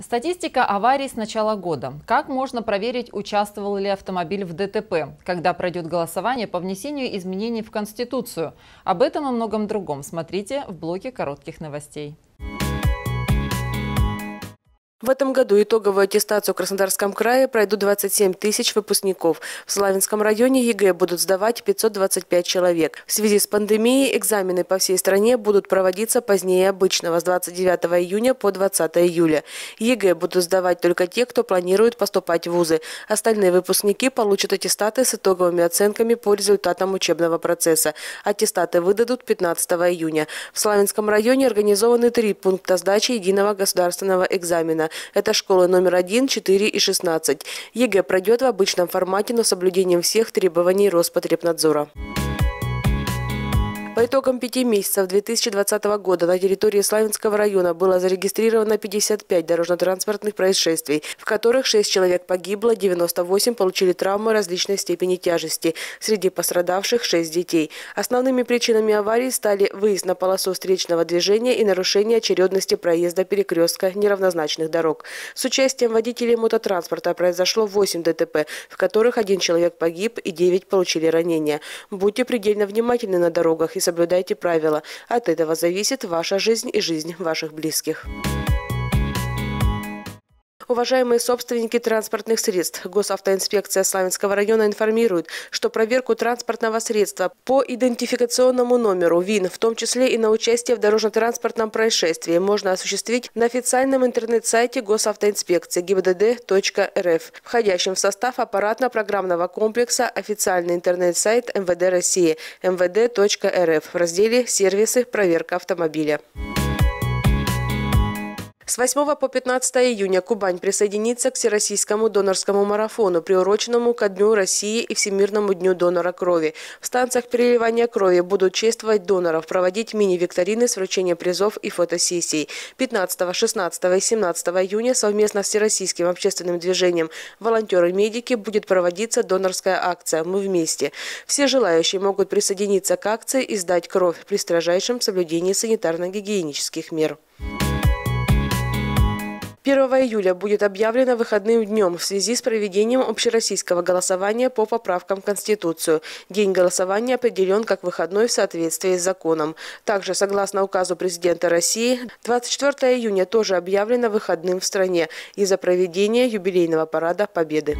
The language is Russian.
Статистика аварий с начала года. Как можно проверить, участвовал ли автомобиль в ДТП, когда пройдет голосование по внесению изменений в Конституцию? Об этом и многом другом смотрите в блоке коротких новостей. В этом году итоговую аттестацию в Краснодарском крае пройдут 27 тысяч выпускников. В Славянском районе ЕГЭ будут сдавать 525 человек. В связи с пандемией экзамены по всей стране будут проводиться позднее обычного, с 29 июня по 20 июля. ЕГЭ будут сдавать только те, кто планирует поступать в вузы. Остальные выпускники получат аттестаты с итоговыми оценками по результатам учебного процесса. Аттестаты выдадут 15 июня. В Славянском районе организованы три пункта сдачи единого государственного экзамена. Это школы номер 1, 4 и 16. ЕГЭ пройдет в обычном формате, но соблюдением всех требований Роспотребнадзора. По итогам пяти месяцев 2020 года на территории Славянского района было зарегистрировано 55 дорожно-транспортных происшествий, в которых 6 человек погибло, 98 получили травмы различной степени тяжести. Среди пострадавших 6 детей. Основными причинами аварий стали выезд на полосу встречного движения и нарушение очередности проезда перекрестка неравнозначных дорог. С участием водителей мототранспорта произошло 8 ДТП, в которых один человек погиб и 9 получили ранения. Будьте предельно внимательны на дорогах и соблюдайте правила. От этого зависит ваша жизнь и жизнь ваших близких. Уважаемые собственники транспортных средств, госавтоинспекция Славянского района информирует, что проверку транспортного средства по идентификационному номеру ВИН, в том числе и на участие в дорожно-транспортном происшествии, можно осуществить на официальном интернет-сайте госавтоинспекции gibdd.rf, входящем в состав аппаратно-программного комплекса официальный интернет-сайт МВД России mvd.rf в разделе «Сервисы. Проверка автомобиля». С 8 по 15 июня Кубань присоединится к Всероссийскому донорскому марафону, приуроченному ко Дню России и Всемирному дню донора крови. В станциях переливания крови будут чествовать доноров, проводить мини-викторины с вручением призов и фотосессий. 15, 16 и 17 июня совместно с Всероссийским общественным движением «Волонтеры-медики» будет проводиться донорская акция «Мы вместе». Все желающие могут присоединиться к акции и сдать кровь при строжайшем соблюдении санитарно-гигиенических мер. 1 июля будет объявлено выходным днем в связи с проведением общероссийского голосования по поправкам в Конституцию. День голосования определен как выходной в соответствии с законом. Также, согласно указу президента России, 24 июня тоже объявлено выходным в стране из-за проведения юбилейного парада Победы.